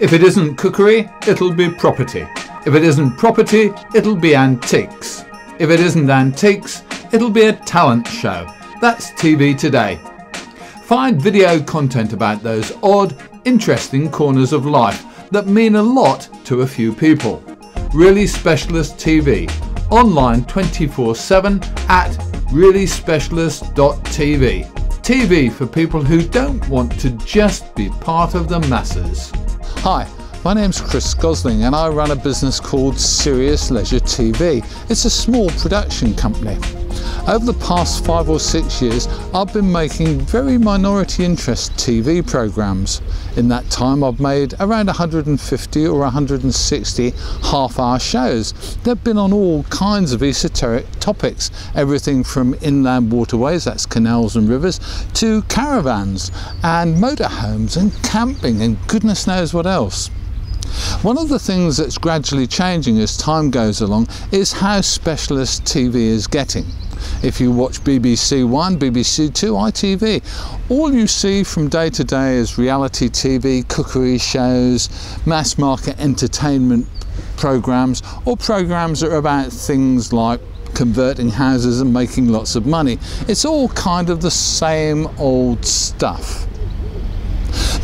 If it isn't cookery, it'll be property. If it isn't property, it'll be antiques. If it isn't antiques, it'll be a talent show. That's TV today. Find video content about those odd, interesting corners of life that mean a lot to a few people. Really Specialist TV, online 24 7 at reallyspecialist.tv. TV for people who don't want to just be part of the masses. Hi, my name's Chris Gosling and I run a business called Serious Leisure TV. It's a small production company. Over the past five or six years, I've been making very minority interest TV programs. In that time, I've made around 150 or 160 half hour shows. They've been on all kinds of esoteric topics, everything from inland waterways, that's canals and rivers, to caravans and motorhomes and camping and goodness knows what else. One of the things that's gradually changing as time goes along is how specialist TV is getting. If you watch BBC One, BBC Two, ITV, all you see from day to day is reality TV, cookery shows, mass market entertainment programs, or programs that are about things like converting houses and making lots of money. It's all kind of the same old stuff.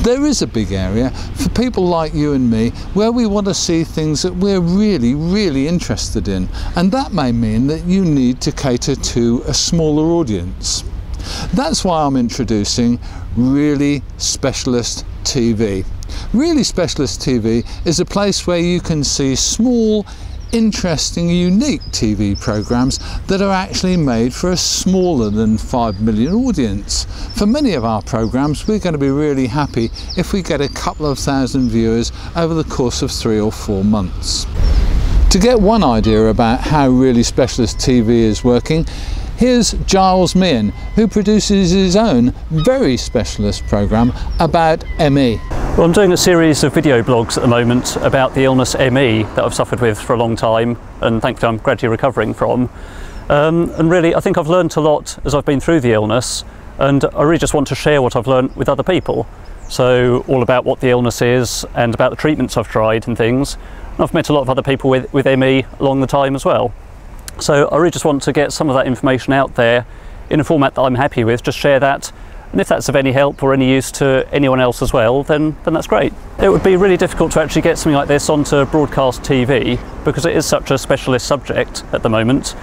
There is a big area for people like you and me where we want to see things that we're really, really interested in. And that may mean that you need to cater to a smaller audience. That's why I'm introducing Really Specialist TV. Really Specialist TV is a place where you can see small, interesting, unique TV programs that are actually made for a smaller than 5 million audience. For many of our programs, we're going to be really happy if we get a couple of thousand viewers over the course of three or four months. To get one idea about how really specialist TV is working, Here's Giles Meehan, who produces his own very specialist programme about ME. Well, I'm doing a series of video blogs at the moment about the illness ME that I've suffered with for a long time and thankfully I'm gradually recovering from. Um, and really, I think I've learned a lot as I've been through the illness and I really just want to share what I've learned with other people. So all about what the illness is and about the treatments I've tried and things. And I've met a lot of other people with, with ME along the time as well. So I really just want to get some of that information out there in a format that I'm happy with, just share that. And if that's of any help or any use to anyone else as well, then, then that's great. It would be really difficult to actually get something like this onto broadcast TV because it is such a specialist subject at the moment.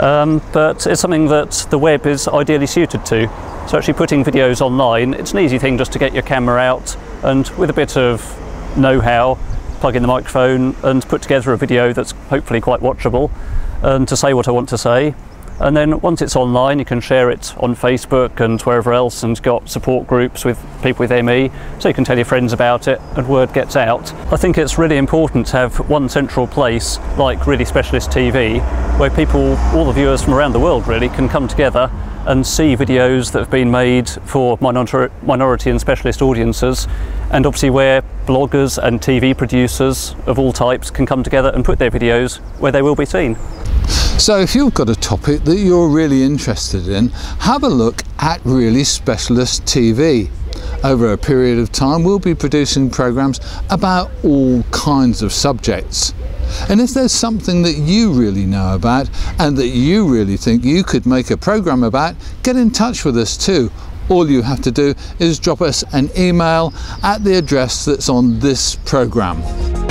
Um, but it's something that the web is ideally suited to. So actually putting videos online, it's an easy thing just to get your camera out and with a bit of know-how, plug in the microphone and put together a video that's hopefully quite watchable and to say what I want to say. And then once it's online, you can share it on Facebook and wherever else, and got support groups with people with ME, so you can tell your friends about it and word gets out. I think it's really important to have one central place, like Really Specialist TV, where people, all the viewers from around the world really, can come together and see videos that have been made for minority and specialist audiences and obviously where bloggers and TV producers of all types can come together and put their videos where they will be seen. So if you've got a topic that you're really interested in, have a look at Really Specialist TV. Over a period of time, we'll be producing programs about all kinds of subjects. And if there's something that you really know about and that you really think you could make a program about, get in touch with us too. All you have to do is drop us an email at the address that's on this program.